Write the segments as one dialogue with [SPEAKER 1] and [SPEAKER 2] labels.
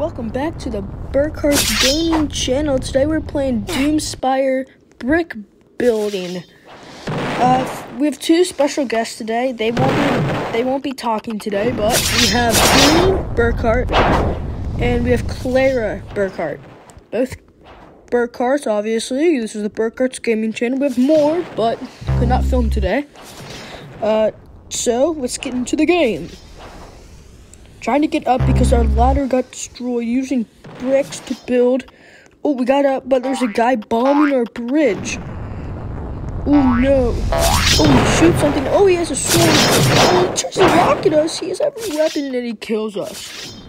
[SPEAKER 1] Welcome back to the Burkhardt Gaming channel. Today we're playing Doomspire Brick Building. Uh, we have two special guests today. They won't be they won't be talking today, but we have Dean Burkhardt and we have Clara Burkhardt. Both Burkhardts, obviously. This is the Burkhardt's Gaming channel. We have more, but could not film today. Uh, so let's get into the game. Trying to get up because our ladder got destroyed using bricks to build. Oh, we got up, but there's a guy bombing our bridge. Oh no. Oh, he shoots something. Oh, he has a sword. Oh, he tries to rocket us. He has every weapon and he kills us.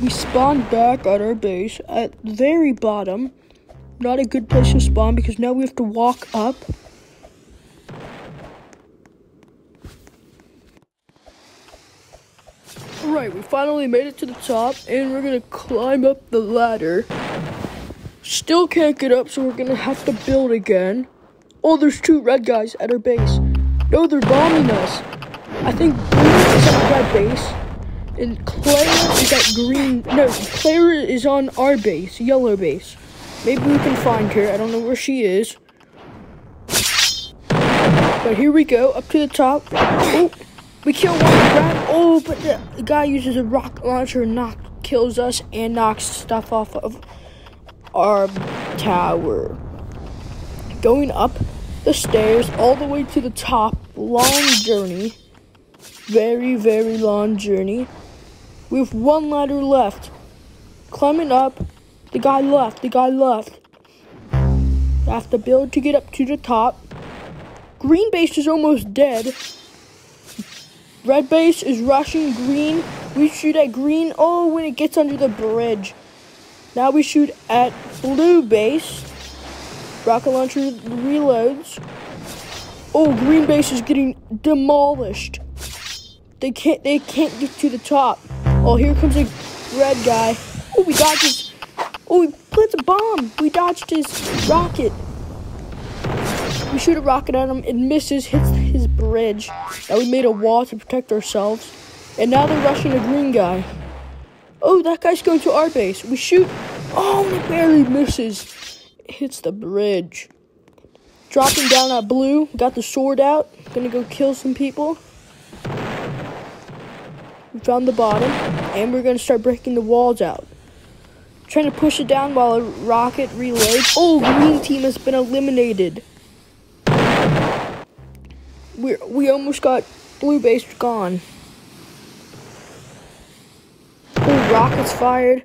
[SPEAKER 1] We spawned back at our base at the very bottom. Not a good place to spawn because now we have to walk up. Alright, we finally made it to the top and we're gonna climb up the ladder. Still can't get up, so we're gonna have to build again. Oh, there's two red guys at our base. No, they're bombing us. I think blue is at red base, and Claire is at green. No, Claire is on our base, yellow base. Maybe we can find her. I don't know where she is. But here we go, up to the top. Oh, we kill one rat. Oh, but the guy uses a rocket launcher and knock, kills us and knocks stuff off of our tower. Going up the stairs all the way to the top. Long journey. Very, very long journey. We have one ladder left. Climbing up. The guy left. The guy left. I have to build to get up to the top. Green base is almost dead. Red base is rushing green. We shoot at green. Oh, when it gets under the bridge. Now we shoot at blue base. Rocket launcher reloads. Oh, green base is getting demolished. They can't. They can't get to the top. Oh, here comes a red guy. Oh, we dodged his. Oh, he plants a bomb. We dodged his rocket. We shoot a rocket at him. It misses. Hits his bridge. Now we made a wall to protect ourselves. And now they're rushing a green guy. Oh, that guy's going to our base. We shoot. Oh, it barely misses. It hits the bridge. Dropping down at blue. Got the sword out. Gonna go kill some people. We found the bottom. And we're gonna start breaking the walls out. Trying to push it down while a rocket reloads. Oh, green team has been eliminated. We we almost got blue base gone. Oh, rockets fired.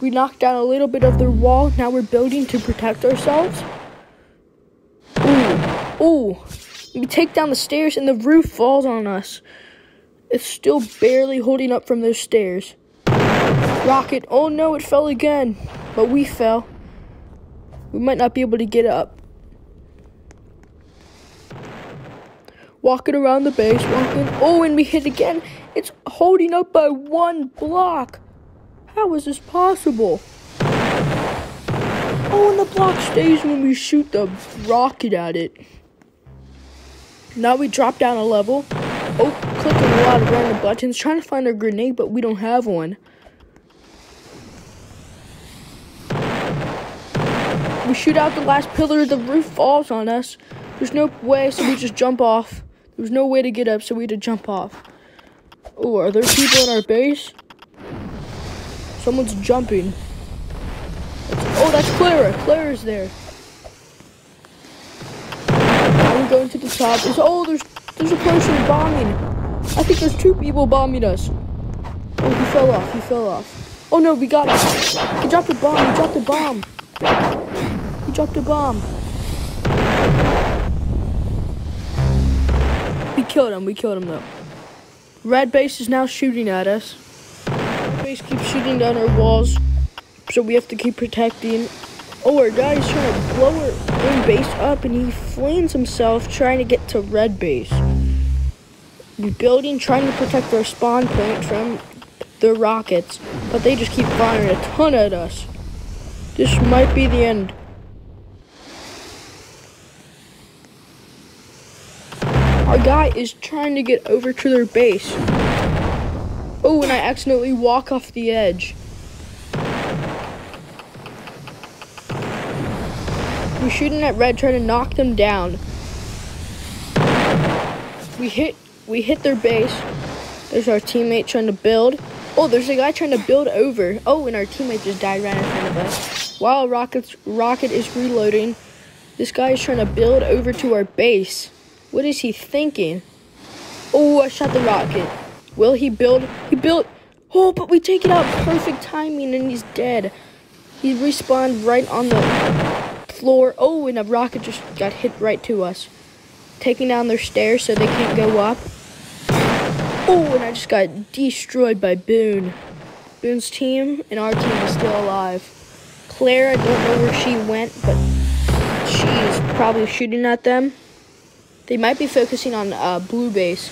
[SPEAKER 1] We knocked down a little bit of their wall. Now we're building to protect ourselves. Ooh, ooh. We take down the stairs and the roof falls on us. It's still barely holding up from those stairs. Rocket. Oh no, it fell again. But we fell. We might not be able to get up. Walking around the base, walking. Oh, and we hit again. It's holding up by one block. How is this possible? Oh, and the block stays when we shoot the rocket at it. Now we drop down a level. Oh, clicking a lot of random buttons, trying to find a grenade, but we don't have one. We shoot out the last pillar, the roof falls on us. There's no way, so we just jump off. There's no way to get up, so we had to jump off. Oh, are there people in our base? Someone's jumping. Oh, that's Clara. Clara's there. We're going to the top. Oh, there's there's a person bombing. I think there's two people bombing us. Oh, he fell off. He fell off. Oh no, we got him. He dropped a bomb. He dropped a bomb. He dropped a bomb. We killed him. We killed him though. Red base is now shooting at us. Base keeps shooting down our walls, so we have to keep protecting. Oh, our guy is trying to blow our own base up, and he flings himself trying to get to red base. We're building, trying to protect our spawn point from the rockets, but they just keep firing a ton at us. This might be the end. Our guy is trying to get over to their base. Oh, Oh, and I accidentally walk off the edge. We're shooting at red, trying to knock them down. We hit we hit their base. There's our teammate trying to build. Oh, there's a guy trying to build over. Oh, and our teammate just died right in front of us. While Rocket's, Rocket is reloading, this guy is trying to build over to our base. What is he thinking? Oh, I shot the rocket. Will he build? He built. Oh, but we take it out. Perfect timing, and he's dead. He respawned right on the floor. Oh, and a rocket just got hit right to us. Taking down their stairs so they can't go up. Oh, and I just got destroyed by Boone. Boone's team and our team is still alive. Claire, I don't know where she went, but she's probably shooting at them. They might be focusing on uh, blue base.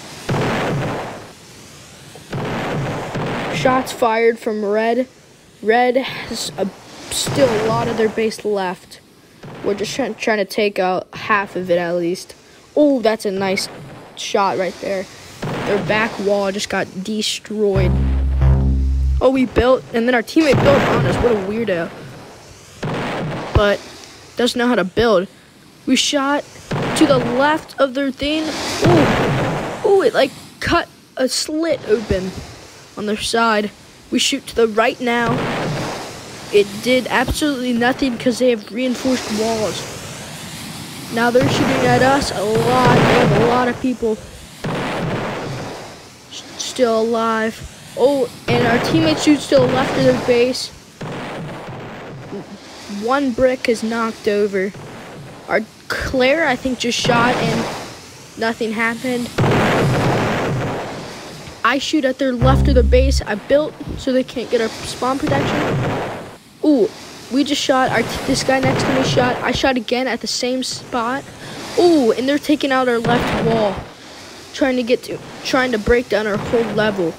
[SPEAKER 1] Shots fired from red. Red has a, still a lot of their base left. We're just trying, trying to take out half of it at least. Oh, that's a nice shot right there. Their back wall just got destroyed. Oh, we built, and then our teammate built on us. What a weirdo. But doesn't know how to build. We shot to the left of their thing. Ooh, ooh, it like cut a slit open on their side. We shoot to the right now. It did absolutely nothing because they have reinforced walls. Now they're shooting at us a lot. They have a lot of people still alive. Oh, and our teammates shoot still left of their base. One brick is knocked over. Our Claire, I think, just shot and nothing happened. I shoot at their left of the base. I built so they can't get our spawn protection. Ooh, we just shot. Our this guy next to me shot. I shot again at the same spot. Ooh, and they're taking out our left wall trying to get to, trying to break down our whole level.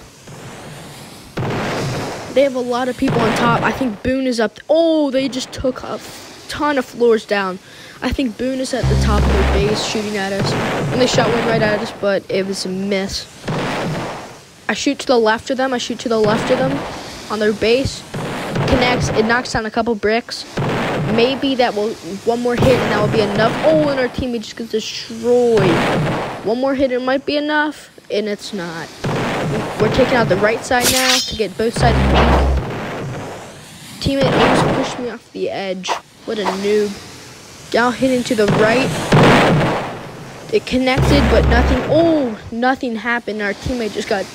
[SPEAKER 1] They have a lot of people on top. I think Boone is up. Oh, they just took a ton of floors down. I think Boone is at the top of their base shooting at us. And they shot one right at us, but it was a miss. I shoot to the left of them. I shoot to the left of them on their base. Connects. It knocks down a couple bricks. Maybe that will one more hit and that will be enough. Oh, and our teammate just gets destroyed. One more hit it might be enough, and it's not. We're taking out the right side now to get both sides Teammate almost pushed me off the edge. What a noob. Now hitting to the right. It connected, but nothing. Oh, nothing happened. Our teammate just got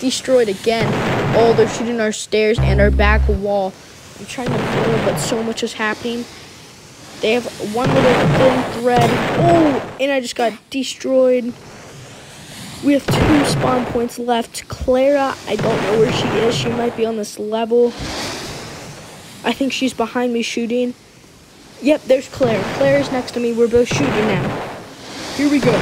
[SPEAKER 1] destroyed again. Oh, they're shooting our stairs and our back wall. I'm trying to build, but so much is happening. They have one little thin thread. Oh, and I just got destroyed. We have two spawn points left. Clara, I don't know where she is. She might be on this level. I think she's behind me shooting. Yep, there's Claire. Claire is next to me. We're both shooting now. Here we go.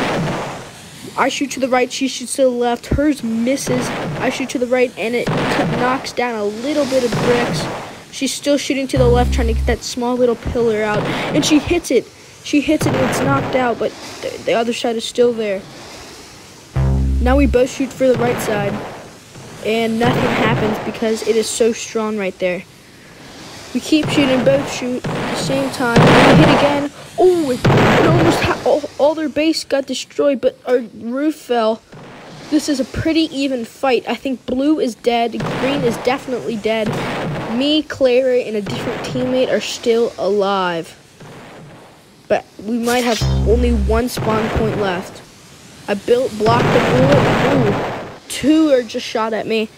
[SPEAKER 1] I shoot to the right, she shoots to the left. Hers misses. I shoot to the right, and it knocks down a little bit of bricks. She's still shooting to the left, trying to get that small little pillar out. And she hits it. She hits it and it's knocked out, but th the other side is still there. Now we both shoot for the right side. And nothing happens because it is so strong right there. We keep shooting, both shoot at the same time. We hit again. Oh, it, almost all, all their base got destroyed, but our roof fell. This is a pretty even fight. I think blue is dead. Green is definitely dead. Me, Claire, and a different teammate are still alive. But we might have only one spawn point left. I built, blocked the bullet. Ooh, two are just shot at me.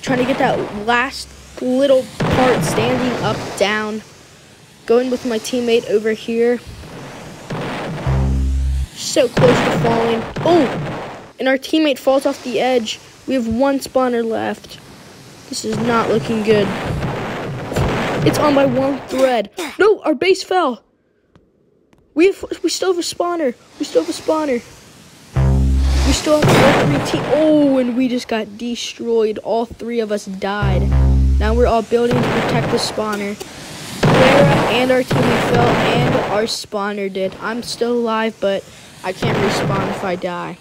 [SPEAKER 1] Trying to get that last little part standing up, down. Going with my teammate over here. So close to falling. Oh, and our teammate falls off the edge. We have one spawner left. This is not looking good. It's on by one thread. No, our base fell. We have, we still have a spawner. We still have a spawner. We still have three team. Oh, and we just got destroyed. All three of us died. Now we're all building to protect the spawner. Clara and our teammate fell, and our spawner did. I'm still alive, but I can't respawn if I die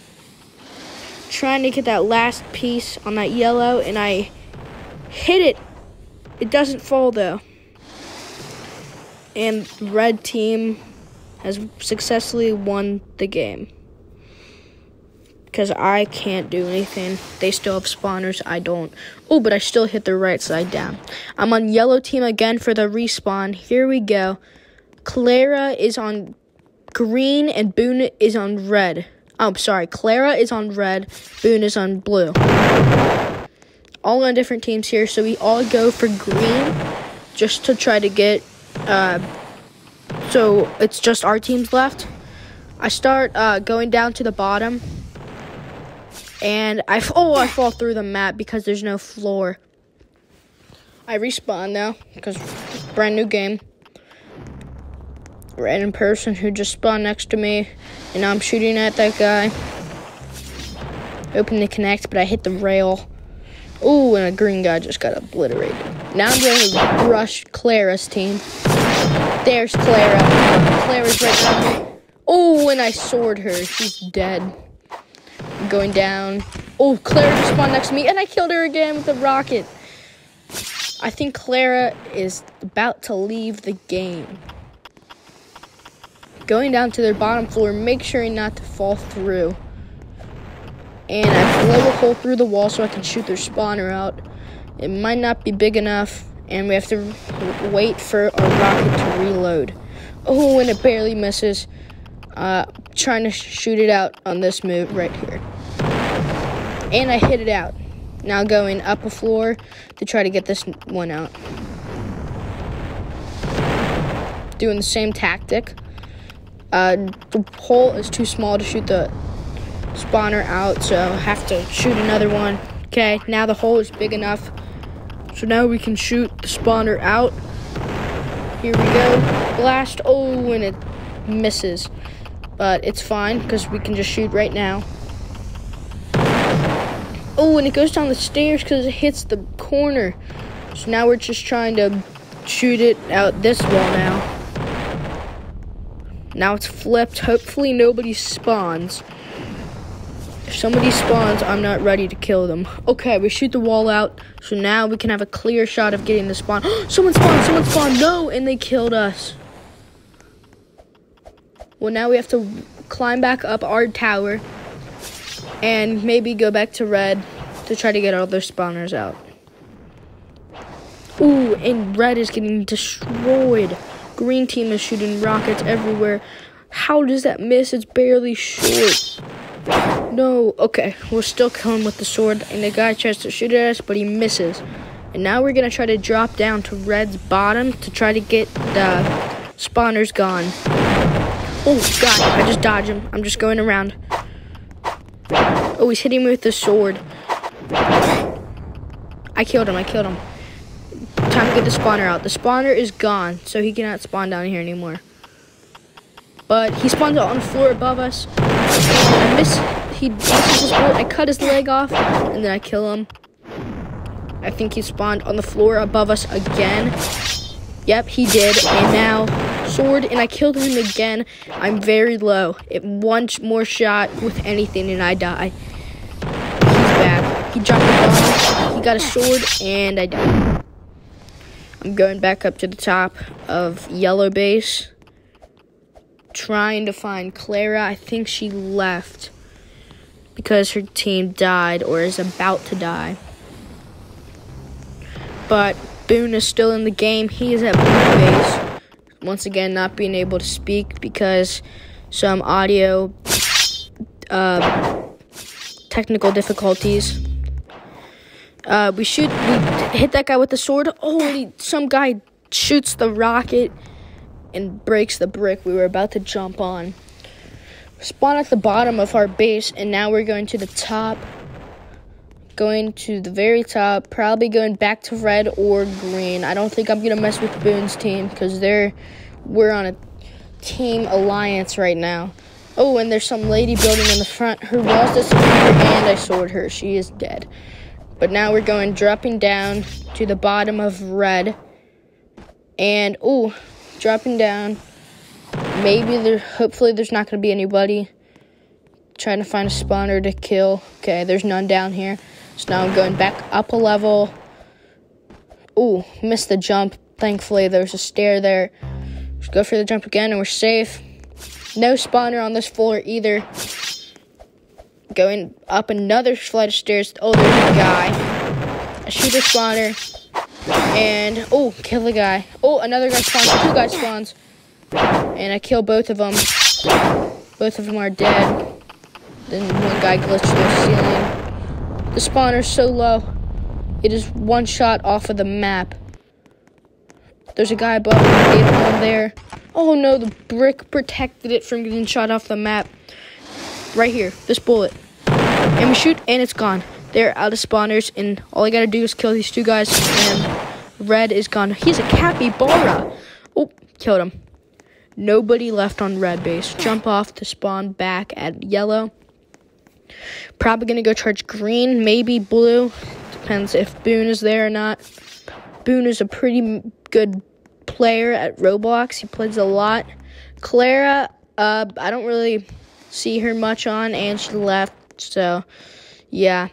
[SPEAKER 1] trying to get that last piece on that yellow, and I hit it. It doesn't fall though. And red team has successfully won the game. Because I can't do anything. They still have spawners. I don't. Oh, but I still hit the right side down. I'm on yellow team again for the respawn. Here we go. Clara is on green and Boone is on red. Oh, I'm sorry. Clara is on red. Boone is on blue. All on different teams here. So we all go for green just to try to get. Uh, so it's just our teams left. I start uh, going down to the bottom and I oh I fall through the map because there's no floor. I respawn now because brand new game. Random person who just spawned next to me, and I'm shooting at that guy. Open to connect, but I hit the rail. Ooh, and a green guy just got obliterated. Now I'm going to rush Clara's team. There's Clara. Clara's right there. Oh, and I sword her. She's dead going down. Oh, Clara just spawned next to me, and I killed her again with a rocket. I think Clara is about to leave the game. Going down to their bottom floor, make sure not to fall through. And I blow a hole through the wall so I can shoot their spawner out. It might not be big enough, and we have to wait for our rocket to reload. Oh, and it barely misses. Uh, trying to shoot it out on this move right here. And I hit it out. Now going up a floor to try to get this one out. Doing the same tactic. Uh, the hole is too small to shoot the spawner out, so I have to shoot another one. Okay, now the hole is big enough. So now we can shoot the spawner out. Here we go. Blast. Oh, and it misses. But it's fine because we can just shoot right now. Oh, and it goes down the stairs because it hits the corner. So now we're just trying to shoot it out this wall now. Now it's flipped. Hopefully nobody spawns. If somebody spawns, I'm not ready to kill them. Okay, we shoot the wall out. So now we can have a clear shot of getting the spawn. someone spawned! Someone spawned! No! And they killed us. Well, now we have to climb back up our tower and maybe go back to red to try to get all their spawners out. Ooh, and red is getting destroyed. Green team is shooting rockets everywhere. How does that miss? It's barely short. No, okay, we're still coming with the sword, and the guy tries to shoot at us, but he misses. And now we're gonna try to drop down to red's bottom to try to get the spawners gone. Oh, God, I just dodged him. I'm just going around. Oh, he's hitting me with the sword. I killed him, I killed him. Time to get the spawner out. The spawner is gone, so he cannot spawn down here anymore. But he spawns out on the floor above us. I miss, he misses his bullet. I cut his leg off, and then I kill him. I think he spawned on the floor above us again. Yep, he did. And now, sword, and I killed him again. I'm very low. It one more shot with anything, and I die. He's back. He dropped the bomb. He got a sword, and I died. I'm going back up to the top of yellow base, trying to find Clara. I think she left because her team died or is about to die. But Boone is still in the game. He is at blue base. Once again, not being able to speak because some audio uh, technical difficulties. Uh, we shoot. We hit that guy with the sword. Oh, some guy shoots the rocket and breaks the brick we were about to jump on. Spawn at the bottom of our base, and now we're going to the top going to the very top, probably going back to red or green. I don't think I'm gonna mess with Boone's team because they're we're on a team alliance right now. Oh, and there's some lady building in the front. Her walls disappeared, and I sword her. She is dead. But now we're going dropping down to the bottom of red, and oh, dropping down. Maybe there. Hopefully, there's not gonna be anybody trying to find a spawner to kill. Okay, there's none down here. So now I'm going back up a level. Ooh, missed the jump. Thankfully, there's a stair there. Go for the jump again, and we're safe. No spawner on this floor either. Going up another flight of stairs. Oh, there's a guy. A shooter spawner. And, oh, kill the guy. Oh, another guy spawns. Two guys spawns. And I kill both of them. Both of them are dead. Then one guy glitched their ceiling. The spawner's so low. It is one shot off of the map. There's a guy above me. there. Oh no, the brick protected it from getting shot off the map. Right here, this bullet. And we shoot, and it's gone. They're out of spawners, and all I gotta do is kill these two guys, and red is gone. He's a capybara. Oh, killed him. Nobody left on red base. Jump off to spawn back at yellow. Probably gonna go charge green, maybe blue. Depends if Boone is there or not. Boone is a pretty good player at Roblox. He plays a lot. Clara, uh, I don't really see her much on, and she left. So, yeah.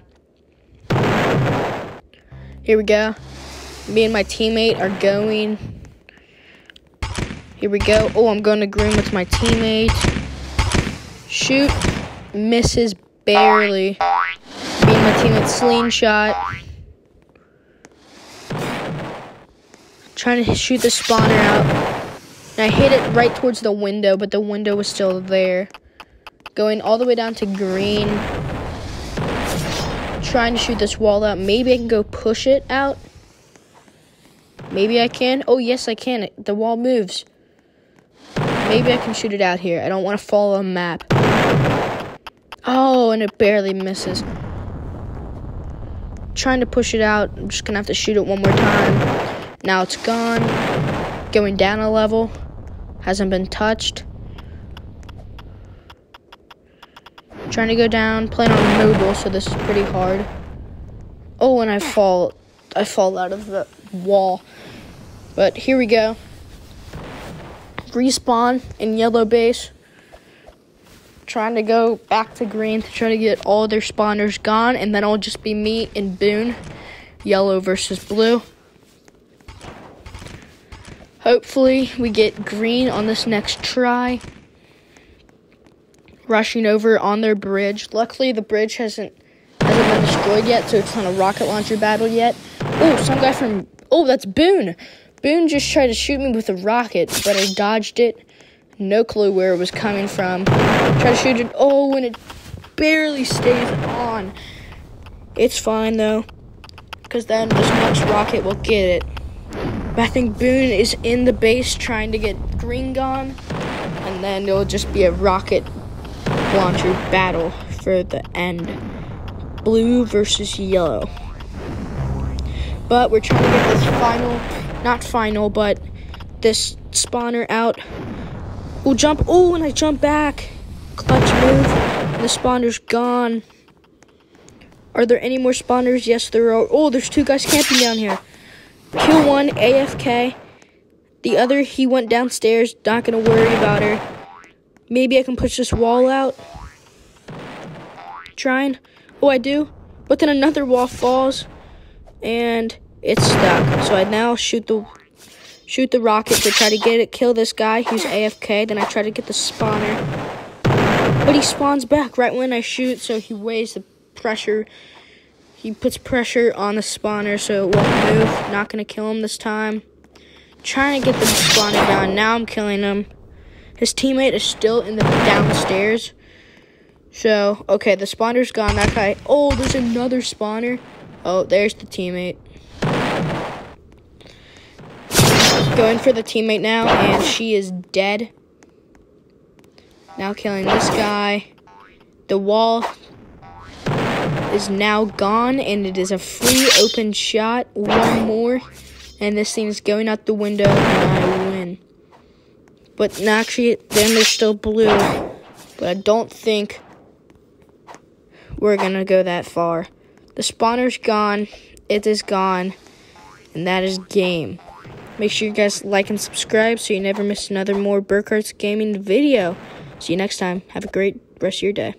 [SPEAKER 1] Here we go. Me and my teammate are going. Here we go. Oh, I'm going to green with my teammate. Shoot. Misses barely. And my teammate slingshot. Trying to shoot the spawner out. And I hit it right towards the window, but the window was still there. Going all the way down to green. Trying to shoot this wall out. Maybe I can go push it out. Maybe I can. Oh, yes, I can. The wall moves. Maybe I can shoot it out here. I don't want to follow a map. Oh, and it barely misses. Trying to push it out. I'm just going to have to shoot it one more time. Now it's gone. Going down a level. Hasn't been touched. Trying to go down. Playing on mobile, so this is pretty hard. Oh, and I fall. I fall out of the wall. But here we go. Respawn in yellow base. Trying to go back to green to try to get all their spawners gone, and then it'll just be me and Boone. Yellow versus blue. Hopefully, we get green on this next try. Rushing over on their bridge. Luckily, the bridge hasn't hasn't been destroyed yet, so it's not a rocket launcher battle yet. Oh, some guy from oh, that's Boone. Boone just tried to shoot me with a rocket, but I dodged it. No clue where it was coming from. Try to shoot it. Oh, and it barely stays on. It's fine though, because then this next rocket will get it. But I think Boone is in the base trying to get green gone, and then it'll just be a rocket launcher battle for the end. Blue versus yellow. But we're trying to get this final not final, but this spawner out. Jump. Oh, and I jump back. Clutch move. And the spawner's gone. Are there any more spawners? Yes, there are. Oh, there's two guys camping down here. Kill one, AFK. The other, he went downstairs. Not going to worry about her. Maybe I can push this wall out. Trying. Oh, I do. But then another wall falls. And it's stuck. So I now shoot the shoot the rocket to try to get it, kill this guy who's AFK. Then I try to get the spawner. But he spawns back right when I shoot, so he weighs the pressure. He puts pressure on the spawner so it won't move. Not gonna kill him this time. Trying to get the spawner down. Now I'm killing him. His teammate is still in the downstairs. So, okay, the spawner's gone. That guy. Oh, there's another spawner. Oh, there's the teammate. Going for the teammate now, and she is dead. Now killing this guy. The wall is now gone, and it is a free open shot. One more, and this thing is going out the window, and I win. But actually, then there's still blue. But I don't think we're going to go that far. The spawner's gone. It is gone. And that is game. Make sure you guys like and subscribe so you never miss another more Burkhardt's Gaming video. See you next time. Have a great rest of your day.